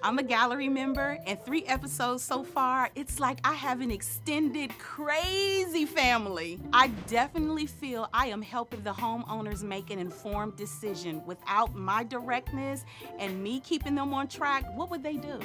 I'm a gallery member, and three episodes so far, it's like I have an extended, crazy family. I definitely feel I am helping the homeowners make an informed decision. Without my directness and me keeping them on track, what would they do?